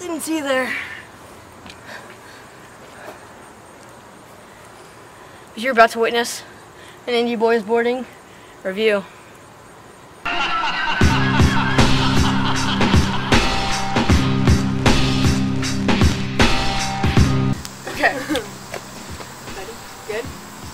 see there. But you're about to witness an Indy Boyz boarding review. Okay. Ready? Good.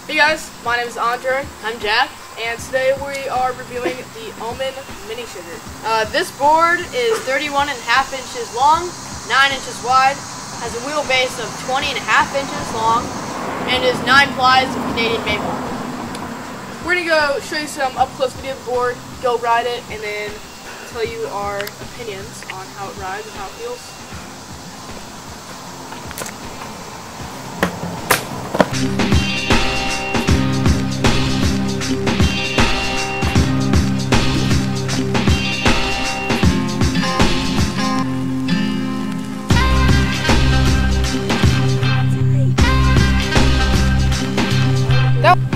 Hey guys, my name is Andre. I'm Jack. And today we are reviewing the Omen Mini Sugar. Uh, this board is 31 and a half inches long, 9 inches wide, has a wheelbase of 20 and a half inches long, and is 9 plies of Canadian maple. We're gonna go show you some up close video of the board, go ride it, and then tell you our opinions on how it rides and how it feels. Okay,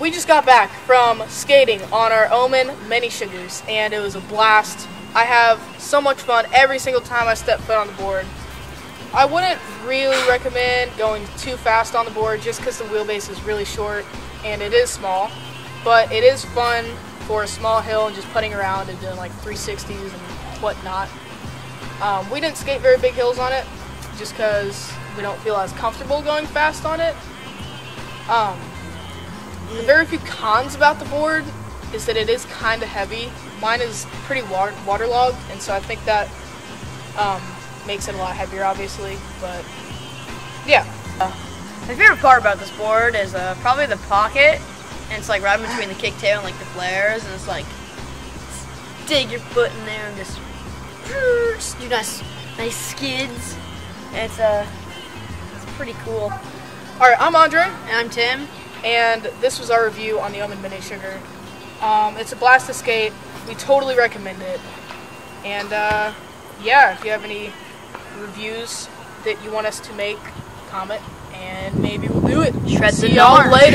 we just got back from skating on our Omen Mini Sugars, and it was a blast. I have so much fun every single time I step foot on the board. I wouldn't really recommend going too fast on the board just because the wheelbase is really short and it is small, but it is fun for a small hill and just putting around and doing like 360s and whatnot. Um, we didn't skate very big hills on it just because we don't feel as comfortable going fast on it. Um, the very few cons about the board is that it is kind of heavy. Mine is pretty water waterlogged, and so I think that um, makes it a lot heavier, obviously. But yeah, My favorite part about this board is uh, probably the pocket, and it's like right between the kicktail and like the flares, and it's like dig your foot in there and just, just do nice, nice skids. It's uh, it's pretty cool. all right. I'm Andre, And I'm Tim. And this was our review on the Omen Mini Sugar. Um, it's a blast to skate. We totally recommend it. And uh, yeah, if you have any reviews that you want us to make, comment, and maybe we'll do it. Shred the See y'all later.